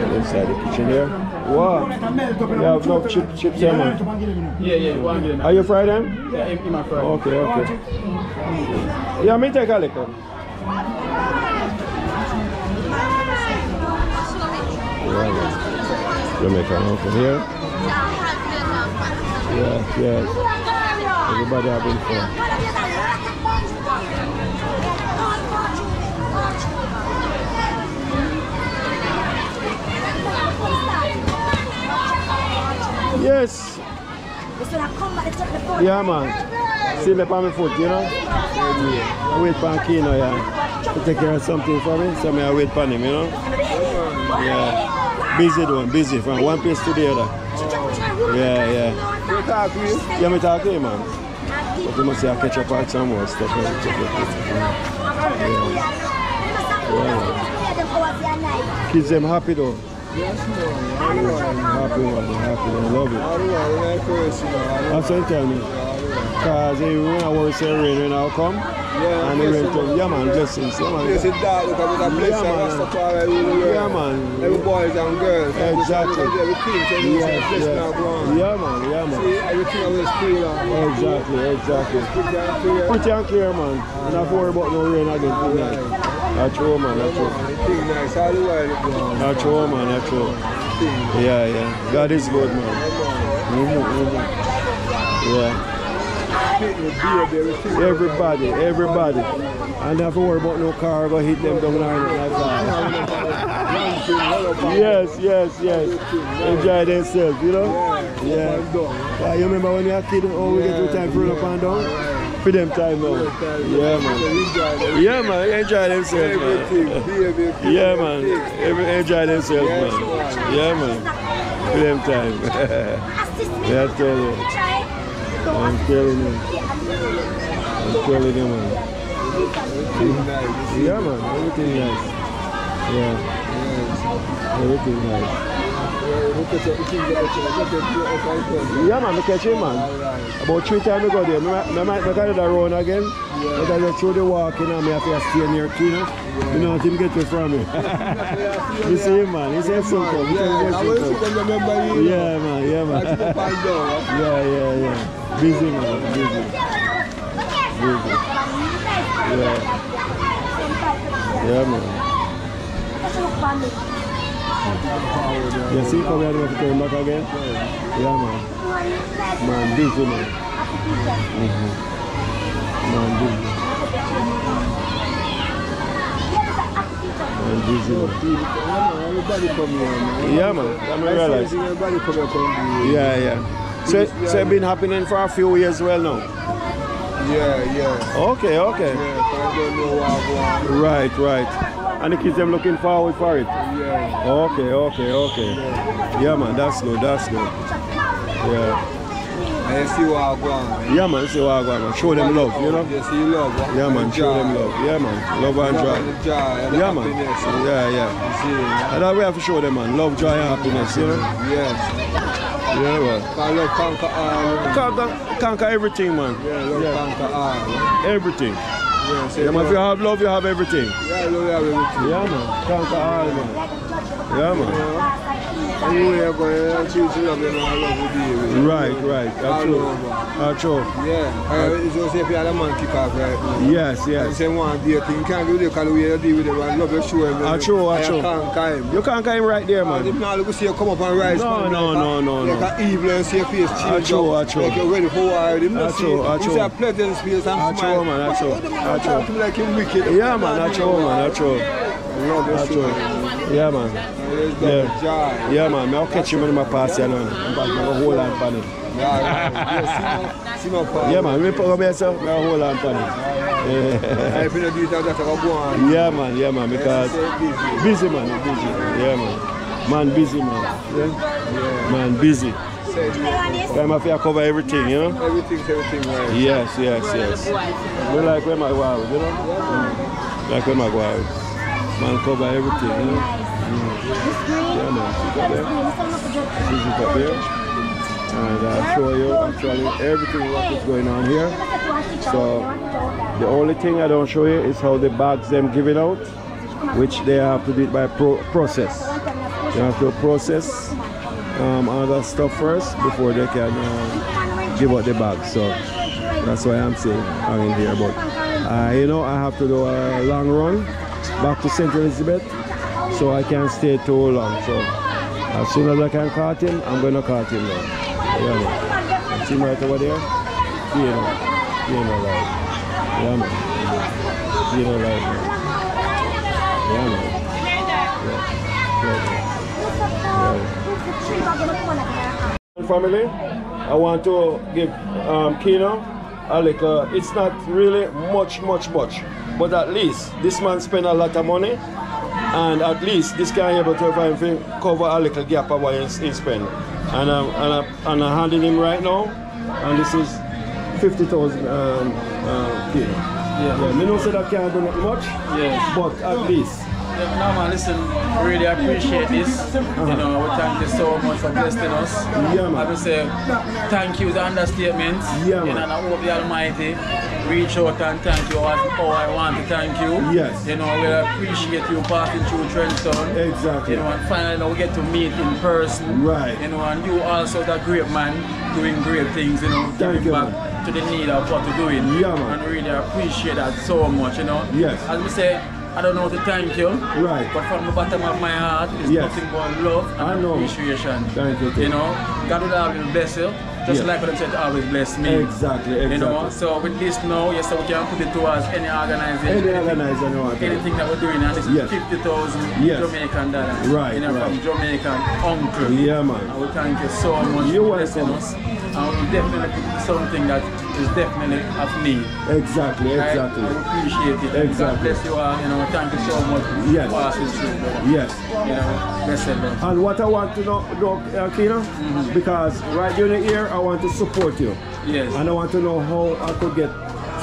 Inside the kitchen here. Wow. You have no chip, chips here, man. Yeah, yeah, and get Are you fried them? Yeah, in, my fry. Okay, okay. Yeah, me take a liquor. Jamaican uncle here. Yes, yes. Everybody having fun. Yes. Yeah, man. See me on my foot, you know? I wait for Kino, yeah. To take care of something for me, so I wait for him, you know? Yeah. Busy doing, busy from one place to the other. Yeah, yeah. You talk to you? Yeah, me talk to him, man. But you must say I catch up on some more stuff. Yeah. Yeah. Kids them happy though. Happy, man. They happy. They love it. How do I like first, you know? That's what you tell me. Because when I work say rain when I come, Yeah, and the rain blessing. come, yeah man, blessings, yeah man. Yes, it dark because with a blessing, Yeah, man. Rastafari the world. Yeah, man. Every boys and girls. Exactly. Everything, so you say, Yes, yes. Yeah man, yeah man. See, everything always clear. Exactly, exactly. Pretty and clear. Pretty and clear man. And not worry about no rain again tonight. That's true man, goes. That's man, true. Yeah, yeah. God is good man. Yeah. Everybody, everybody. And never worry about no car go hit them down there like that. yes, yes, yes. Enjoy themselves, you know? Yeah. yeah. You remember when you were a kid, oh, we get to time for up and down? For them time now. Yeah, man. Yeah, man. Enjoy themselves, man. Yeah, man. Enjoy themselves, man. Yeah, man. For them time. yeah, I tell you. I'm telling you. I'm telling you, man. Yeah, man. Everything nice. Yeah. Everything nice. Yeah, man, I catch him, man. About three times I go there. I might make another round again. But I just through the walking and I have to stay near Kino. You know, until him get away from me. you see him, man. He said so come. He said he I will said see so them remember come. you. Yeah, man. Yeah, man. I keep up and down. Yeah, yeah, yeah. Busy, man. Busy. Busy. Yeah. Yeah, man. You see, come here, to turn back again? Yeah, man. Man, busy, man. Mhm. Man, busy. Man, busy, man. Everybody come here, man. Yeah, man. I'm realize. Come come. Yeah, yeah. So, so it's been happening for a few years well now? Yeah, yeah. Okay, okay. Yeah, I don't know what Right, right. And the kids them looking forward for it? Yeah. Okay, okay, okay. Yeah, man, that's good, that's good. Yeah. I see what I want. Yeah, man, see what I got, man. Show them love, you know? You see love. Yeah, man, show them love. Yeah, man. Love and joy. and and Yeah, man. Yeah, yeah. And that we have to show them, man. Love, joy, and happiness, you know? Yes. Yeah, well. Cause love conquer all. Conquer, conquer everything, man. Yeah, love conquer all. Everything. Yeah, say Yeah, man, if you have love, you have everything. Yeah, love you have everything. Yeah, man. Conquer all, man. Yeah, man. Anywhere go and choose to love them and love with you. Right, right. That's All true. over. That's true. Yeah. Uh, it's just if you had a man kick off right now. Yes, And yes. say one day you can't do the because you deal with them and love you show. Ah, true, And true. You can't carry him. You can't him right there, And if man. not, look see you come up and rise. No, man, no, like no, a- no, no. Like a evil and see your face Ah, change true, up, ah, true. Like you're ready for war. See. true, He true. say a pleasant space and Ah, smile. true, man, But true. you to true. me like him wicked. Yeah, man. That's true, man. That's true. Love That's you, true. man. Yeah, man. Yeah. Yeah, man. I'll catch him when I pass you, man. I'm back to hold on for it. Yeah, yeah. Yeah, see my- see my father. Yeah, man. We put here, sir. Hold on it. And Yeah. if you that, that's I go on. Yeah, man. Yeah, man. Because Busy. man. Busy. Yeah, man. Man, busy, man. Yeah. Man, busy. Say it. I'm have to cover everything, you know? Everything's everything right. Yes, yes, yes. We like where my wow, you know? Like where my wow. Man cover everything, you know? Mm. Yeah, man. See that there? See up there? And I'll show you actually everything what is going on here. So the only thing I don't show you is how the bags them give it out, which they have to do it by pro process. They have to process um, other stuff first before they can um, give out the bags. So that's why I'm saying hanging here. But uh, you know, I have to do a long run back to St. Elizabeth, so I can't stay too long. So as soon as I can caught him, I'm gonna caught him now. Yeah, man. See over there? You know, you know, like, yeah, man. You know, like, man. Yeah, man. Yeah, yeah. Family, I want to give um, Kino a little, it's not really much, much, much, but at least this man spent a lot of money and at least this guy able to find cover a little gap of what he, he spent. And I'm, and, I'm, and I'm handing him right now, and this is 50,000 um, uh, Kino. Yeah. yeah, me know say that can't do not much, Yes. but at least. No man, listen, really appreciate this. You know, we thank you so much for blessing us. Yeah, man. I would say thank you is an understatement. Yeah, You man. and I hope the Almighty reach out and thank you as how I want to thank you. Yes. You know, we appreciate you passing through Trench Town. Exactly. You know, and finally we get to meet in person. Right. You know, and you also the great man doing great things, you know, Thank giving you, back man. to the need of what you're doing. Yeah, man. And really appreciate that so much, you know. Yes. As we say, I don't know how to thank you. Right. But from the bottom of my heart, it's Yes. nothing but love and I know. appreciation. Thank you, too. You know, God will always bless you. Just Yes. like what I said, always bless me. Exactly, exactly. You know, so with this now, yes, so we can put it towards any organization. Any organizer you. Anything that we're doing, and this is Yes. 50,000 Yes. Jamaican dollars. Right, You know, right. from Jamaican uncle. Yeah, man. And we thank you so much You're for blessing welcome. us. And definitely something that is definitely of need. Exactly, exactly. I appreciate it. Exactly. God bless you all. You know, thank you so much for Yes. passing through. brother. Yes. You know, blessed love. And what I want to know, know uh, Kino, because right during the year I want to support you. Yes. And I want to know how I could get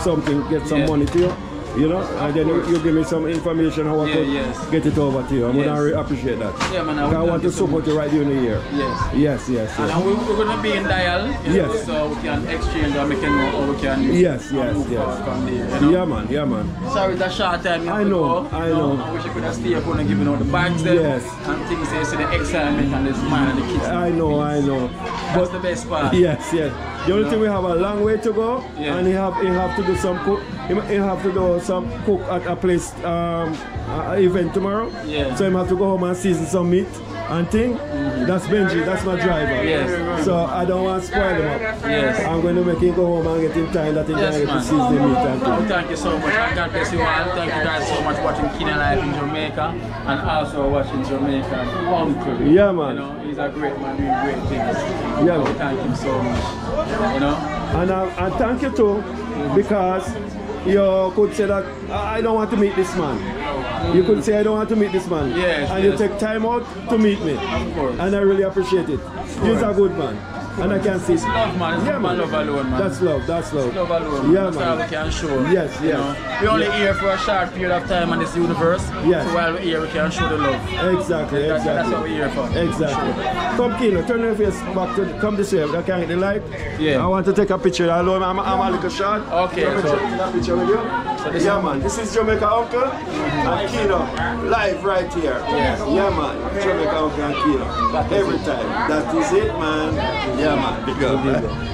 something, get some Yeah. money to you. You know, and then you, you give me some information how I Yeah, could yes. get it over to you. I'm Yes. gonna re- appreciate that. Yeah, man, I I, want to support you right during the year. Yes. Yes, yes, And yes. we, we're going to be in dial, you know, so we can exchange and we can know how we can Yes, yes, yes. from there. You know? Yeah, man, yeah, man. Sorry, it's a short time. you I know, go, I you know. I wish I could have stayed up and given out the bags there. Yes. And things so the excitement and the smile and the kids. I know, I know. That's the best part. Yes, yes. The only thing we have a long way to go, Yeah. and he have he have to do some cook. He, he have to do some cook at a place um, a event tomorrow. Yeah. So he have to go home and season some meat and thing. That's Benji. That's my driver. Yes. So I don't want to spoil him up. Yes. I'm going to make him go home and get him time that he Yes, can get to season the meat and thing. thank you so much. And God bless you all. Thank you guys so much for watching Kino Life in Jamaica and also watching Jamaican Uncle. Yeah, man. You know, he's a great man doing great things. Yeah, So man. Thank him so much. You know? And, uh, and thank you too, because you could say that I I don't want to meet this man. You could say I don't want to meet this man. Yes, and yes. you take time out to meet me. Of course. And I really appreciate it. He's a good man. And I can see It's love, man. It's Yeah, man. love alone, man. That's love, that's love. Love alone. Yeah, That's all we man. can show. Yes, you know. We're only here for a short period of time in this universe. Yes. So while we're here, we can show the love. Exactly, That's, exactly. that's what we're here for. Exactly. Come, Kino, turn your face back to come this way. I can't get the light. Yeah. I want to take a picture. Alone, I'm, I'm a little short. Okay, so- picture, picture with you. This yeah, man. This is Jamaica Uncle and Kino live right here. Yes. Yeah, man. Jamaica Uncle and Kino. Every time. That is it, man. Yeah, man. Big up.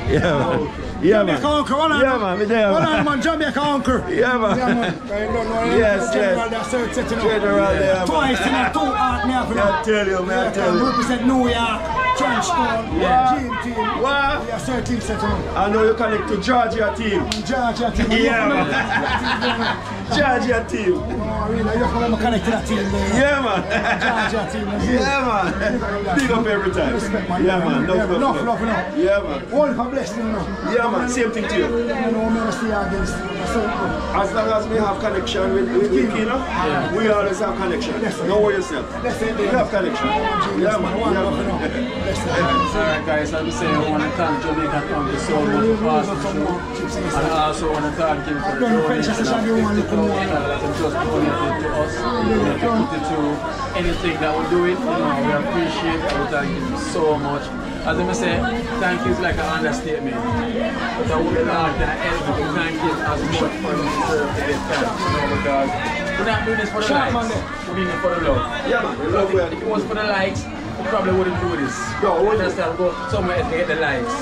Yeah, man. Yeah, man. Jamaica Uncle, one Yeah, man. Me there, One man. man, Jamaica Uncle. Yeah, man. Yeah, man. I don't know. Yes, General, yes. that's how it's set, you know. General there, man. Twice in a two art, me have to Me I tell you, me I Yeah, tell can you. represent New York, Trenchtown, Yeah. Team Team. What? Yeah, certain set. I know you connect to Georgia team. Georgia team. Yeah, man. Georgia team. Oh, really? You have to connect to that team there. Yeah, man. Georgia team. that's. Yeah, man. Big up every time. Respect, man. Yeah, man. Love, Yeah, love, love, love. love. Yeah, man. All for blessing, you know. Yeah, man. Same thing to you. You know, me stay against. As long as we have connection with, with, with Kino, we always have connection. Don't worry yourself. Let's We have connection. Yeah, man. Yeah, love, you know. man. Let's. Alright guys, as we say, I want to thank Jamaican Uncle so much for passing through. And I also want to thank him for the Don't finish donation as of a shadow, one $50 look more. that he just donated to us. Put it to anything that we do it, you know, we appreciate it. We thank him so much. As I say, thank you is like an understatement. But I would not can help to thank him as much for him deserve to get thanks, you know, because we're not doing this for the likes. We're doing it for the love. Yeah, man. If it was for the likes, we probably wouldn't do this. No, we wouldn't. Understand? Go somewhere to get the likes.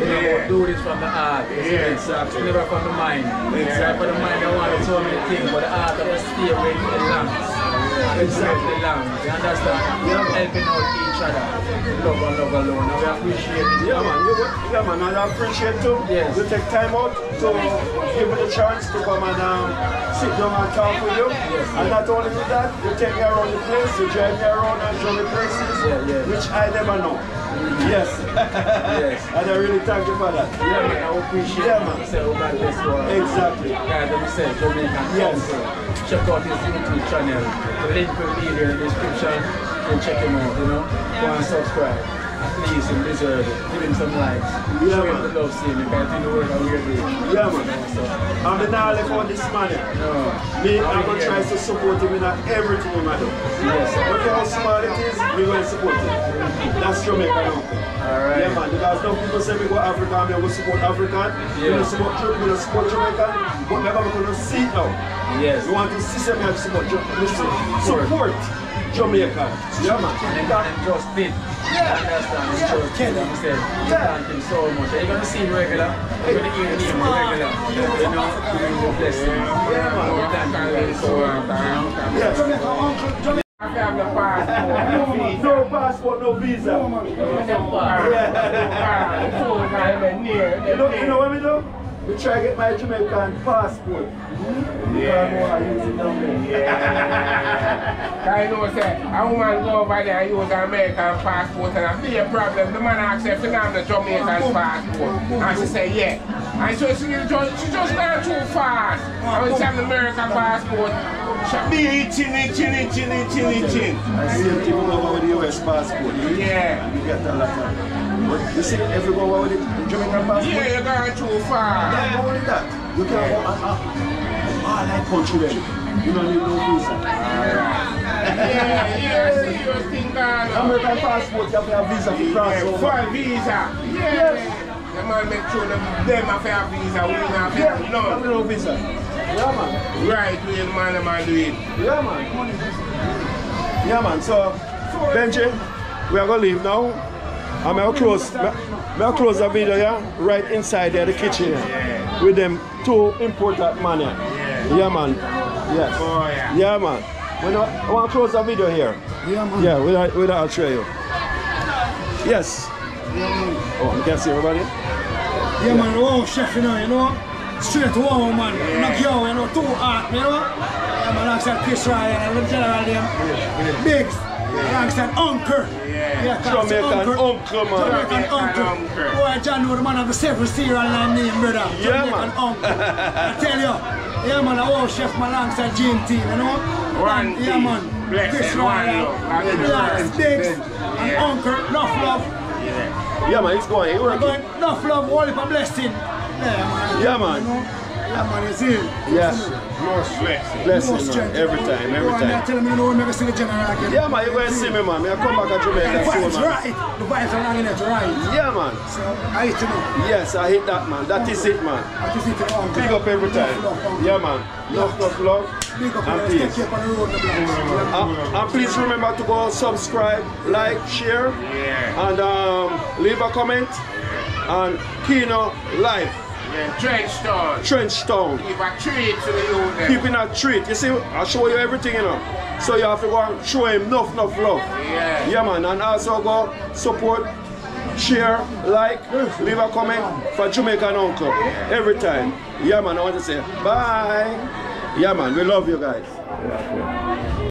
You know, Yeah. do this from the heart. Yeah, It's uh, exactly. never from the mind. Exactly. Uh, for the mind, I want to so many things, but the heart of the stay where it belongs. Exactly. belongs. You understand? Yeah. Helping out each other. Love and love. And we appreciate it. Yeah, man. You, yeah, man. And I appreciate too. Yes. You take time out to give me the chance to come and um, sit down and talk with you. Yes, And not only do that, you take me around the place, you drive me around and show me places, Yeah, yeah. which I never know. Yes. Yes. and I really thank you for that. Yeah, man, I appreciate Yeah, man. Say, God bless you all. Exactly. Guys, let me say, Jamaican Yes. Check out his YouTube channel. The link will be here in the description. And check him out, you know. Go and subscribe. Please, him deserve it. Give him some likes. Yeah, Show him man. the love scene. You guys do the work that we're doing. Yeah, man. So, I'm the knowledge for this man. here. no. Me, I'm going to try to support him in everything he do. Yes. Matter how small it is, we're going to support him. That's Jamaica now. Alright. Yeah, man. Because some people say we go African, we go support African. We Yeah. don't support Jamaica, we support Jamaican. But maybe we're going to see it now. Yes. We want to see some have support Jamaica. Support Jamaica. Yeah, man. That- and just fit. Yeah. Understand? Yeah. Just. Like I said, Yeah. thank him so much. You're going to see him regular. You're going to hear him regular. You know, you blessings. Yeah, man. We thank him so much. Yes. Jamaica Uncle, Jamaica. No passport, no visa. Yeah. You know, you know what we do? We try to get my Jamaican passport. Yeah. I use it down there. I know say a woman go over there and use an American passport and it be a problem. The man asks her if you have the Jamaican passport. And she say yeah. And so she, just, she just gone too fast. She have the American passport, she be itching, itching, itching, itching, itching. And same thing over with the US passport. Yeah. You get a lot of. You see, everyone over with the Jamaican passport. Yeah, you're going too far. Not only that, you can go and, uh, all like country them. You don't need no visa. Yeah, yeah, serious thing, God. American passport, you have to have visa to cross Yeah, over. full visa. Yeah. The man make sure them, them have to have visa, we don't have Yeah, no, none. no visa. Yeah, man. Right, we the man, the man do it. Yeah, man. Yeah, man. So, Benji, we are gonna leave now. Uh, I'm gonna close. I'm gonna close the video here, right inside there, the kitchen here, with them two important man here. Yeah, man. Yes. Oh, yeah. Yeah, man. We not, I want to close the video here. Yeah, man. Yeah, with that, with that I'll show you. Yes. Yeah, man. Oh, you can see everybody. Yeah, man, wow, chef, you know, you know. Straight wow, man. Knock you out, you know, two art, you know. Yeah, man, alongside Chris Ryan and the general them. Biggs. Alongside Uncle. Jamaican uncle, man. Jamaican Uncle. Boy, John the man of the seven serial line name, brother. Yeah, man. Uncle. I tell you. Yeah, man, I wow, chef, man, alongside GMT, you know. One And, Yeah, man. Blessed, Chris one the And Uncle, enough love. Yeah, man, it's going. It's working. enough love, all of a blessing. Yeah, man. Yeah, man. You know? Yeah, man. Yes. Most blessed. Blessing, More man. strength. Every time, every Boy, me I time. tell him, you know, we never see the general again. Yeah, man, you go and see me, man. Me I come back to The Jamaica soon, vibes man. right. The vibes are running it right. Yeah, man. So, I hit you know. Yes, I hit that, man. That is it, man. I just hit you on. Big up every time. Love, love, Yeah, man. Love, love, love. Big up, And man. Peace. care on the road. the blocks. Uh, and please remember to go subscribe, like, share, Yeah. and um, leave a comment. And Kino Live, Yeah, Trenchtown. Trench Town. Give a treat to the youth. them. Keeping a treat. You see, I show you everything, you know. So you have to go and show him enough, enough love. Yeah. Yeah, man. And also go support, share, like, leave a comment for Jamaican Uncle every time. Yeah, man. I want to say bye. Yeah, man. We love you guys. Yeah, yeah.